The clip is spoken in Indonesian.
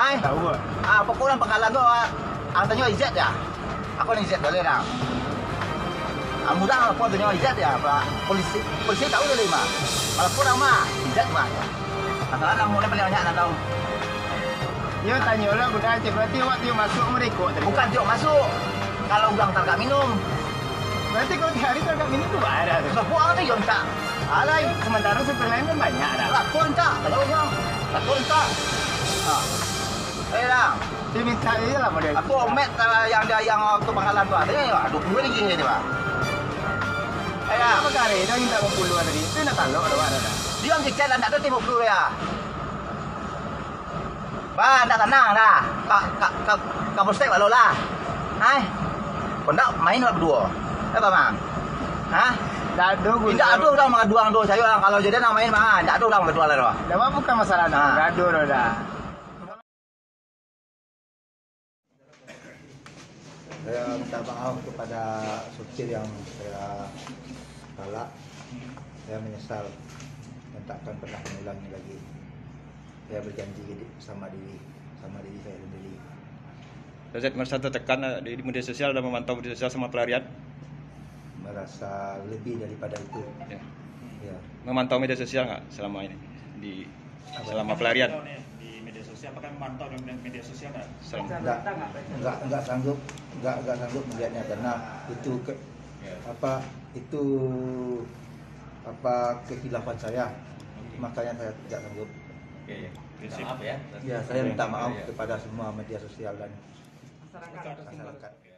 Ay, Tahu ah. ah, pokoknya bakalan tu, ah, ang tanyo izet ya. Ako ni izet boleh dah. Ah, mudah apa tanyo izet ya, Pak. Polisi, polisi tahu dia lima. Kalau kurang mah, izet mah. Masalah nang mulai paling banyak nak tahu. Yo tanya lah budak cik berarti awak dia masuk mereka. Bukan jok masuk. Kalau udang tak minum, Berarti kalau tiap hari tak minum tu ada sebab buang tu yon tak. Alai, Sementara supir lain kan banyak dah. turun tak, tak tahu yang. Tak. Ah. Eh dah. Dia minta je lah model. Aku omet kalau yang dia yang waktu pangkalan tu ada ya, 20 ringgit ni pak. Eh dah. Apa kare dah minta 50 tadi. Itu nak talok ada ada dah. Dia orang cecah nak tu tengok dulu ya. Ba, dah tenang dah. Kak kak kak kak bostek lah. Hai. Kau nak main lah berdua. Apa bang? Hah? Dah ada guna. Tidak ada orang mengaduang tu. Saya orang kalau jadi nak main mah, tidak ada orang berdua lah. doh. Dah bukan masalah dah. Ah. Gaduh dah Saya minta maaf kepada sopir yang saya talak. Saya menyesal dan takkan pernah mengulangi lagi. Saya berjanji sama diri, sama diri saya sendiri. Rozet merasa tertekan eh, di, di media sosial dan memantau media sosial sama pelarian. Merasa lebih daripada itu. Ya. Ya. Memantau media sosial nggak selama ini di Apa? selama pelarian? di media sosial apakah memantau di media sosial nggak? Enggak, enggak, enggak sanggup, enggak, enggak sanggup melihatnya karena itu ke, apa itu apa kekhilafan saya. Makanya saya tidak sanggup. Prinsip. Ya, saya minta maaf kepada semua media sosial dan masyarakat.